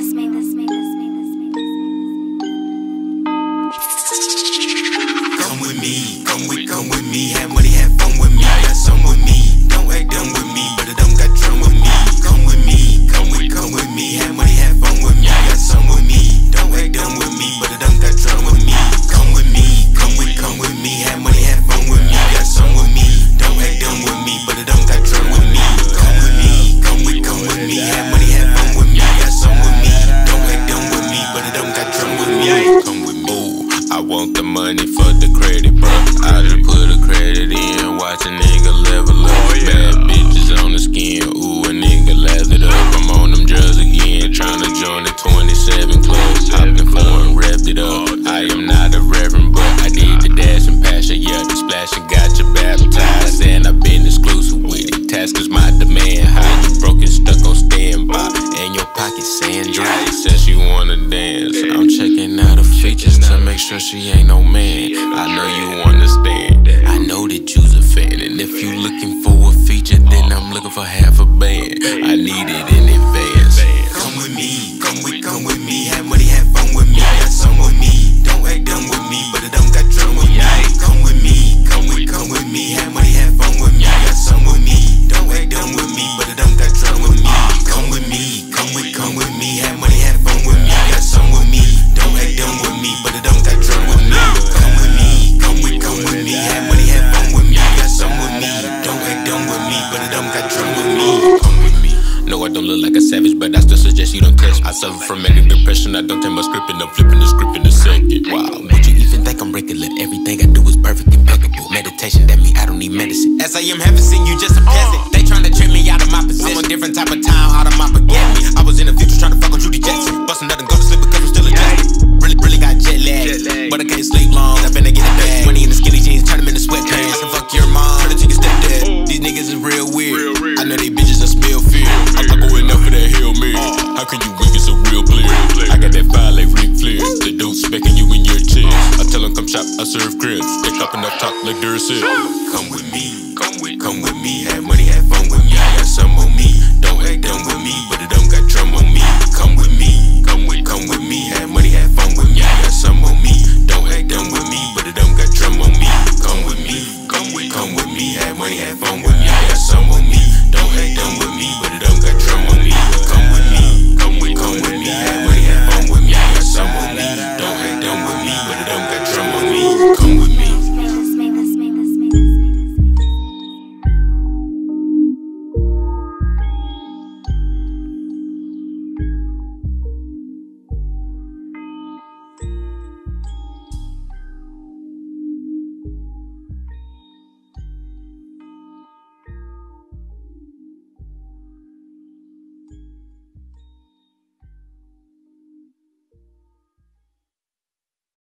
this, made this. money for sure she ain't no man. I know you understand. I know that you's a fan, and if you looking for a feature, then I'm looking for half a band. Got drum with me. Come with me. No, I don't look like a savage, but I still suggest you don't test me. I suffer from manic depression. I don't take my script and I'm flipping the script in a second. Wow, would you even think I'm regular? Everything I do is perfect, impeccable. Meditation, that mean I don't need medicine. As I am heaven seen you just a peasant. They tryna trick me out of my position. I'm a different type of time, out of my forget don't come shop, I serve cribs. Pick up enough top like Duracell. Come with me, come with, come with me. Have money, have fun with me. Got some on me. Don't act dumb with me, but it don't got drum on me. Come with me, come with, come with me. Have money, have fun with me. Got some on me. Don't act dumb with me, but it don't got drum on me. Come with me, come with, come with me. Have money, have fun with me. Got some on me. Don't act dumb with me, but it don't